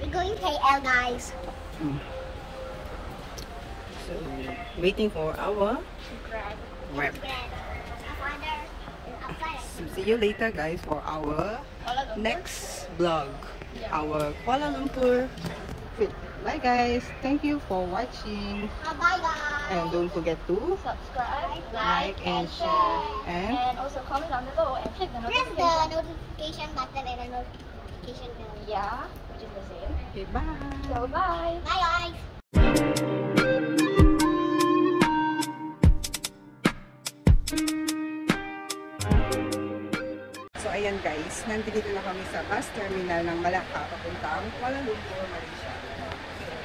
We're going KL, guys. So, waiting for our Grab. wrap. Grab. Father is outside. So, see you later guys for our next vlog. Our Kuala Lumpur trip. Bye guys. Thank you for watching. Bye, guys. And don't forget to subscribe, like and share. And and also comment down below and click the Press notification. the notification button and the notification bell. Yeah, which is the same. okay, bye. So bye. Bye, guys. So ayan guys, nandito na kami sa bus terminal ng Malacca papuntang Kuala Lumpur, Malaysia.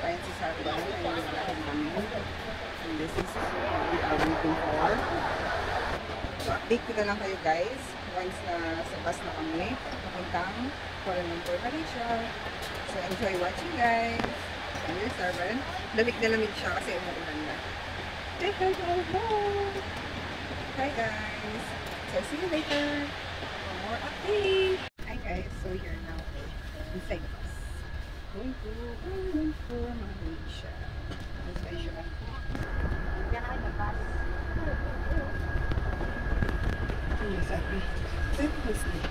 Ayan si Sarban, ayan yung lakad namin. And this is what we are waiting for. So update ko na lang kayo guys once na sa bus na kami papuntang Kuala Lumpur, Malaysia. So enjoy watching guys. And your Sarban, lamig na lamig siya kasi umuulan hi! Hi guys! So see you later! for more updates. Hi guys, so here now inside bus. Going to Kuala Lumpur, Malaysia. Malaysia. Yes, sabi. Sit closely.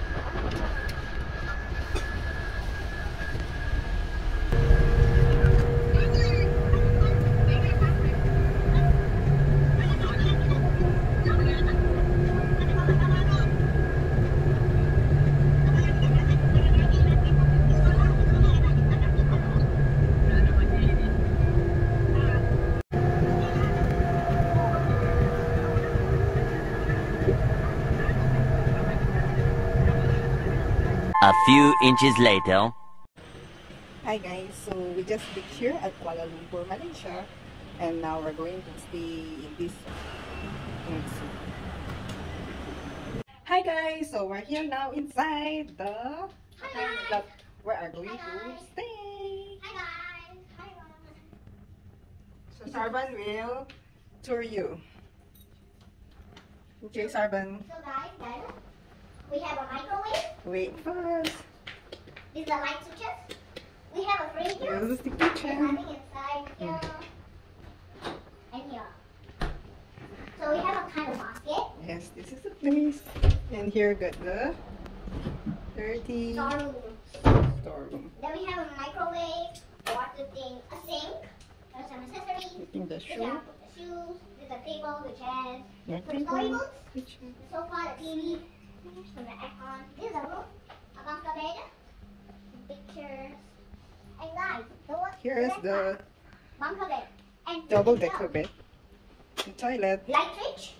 A few inches later. Hi guys, so we just reached here at Kuala Lumpur, Malaysia. And now we're going to stay in this next Hi guys, so we're here now inside the hotel that we are going to stay. Hi, guys. Hi, guys. So Sarban will tour you. Okay, Sarban, So, guys, then we have a microwave. wait first. These are light switches. We have a fridge here. Here's the kitchen. There's nothing inside here. And here. So we have a kind of basket. Yes, this is the place. And here got the dirty Storeroom. storeroom. Then we have a microwave, water thing, a sink, there's some accessories. Putting the shoe. the shoes, there's a table, the chairs, for the storybooks, the sofa, the TV, the aircon. This is a room, a comfortable bed, pictures. And guys. Here is the bunker bed. And double decker bed. The toilet. Light switch.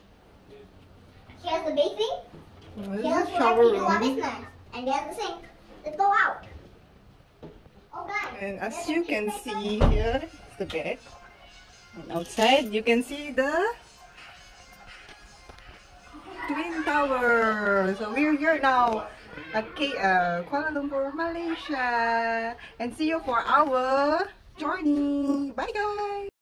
Here's the bathing. Here's where shower we do our room. And there's the sink. Let's go out. Oh. And as there's you can see here the bed. And outside you can see the Twin Tower. So we're here now at K uh, Kuala Lumpur, Malaysia. And see you for our journey. Bye guys.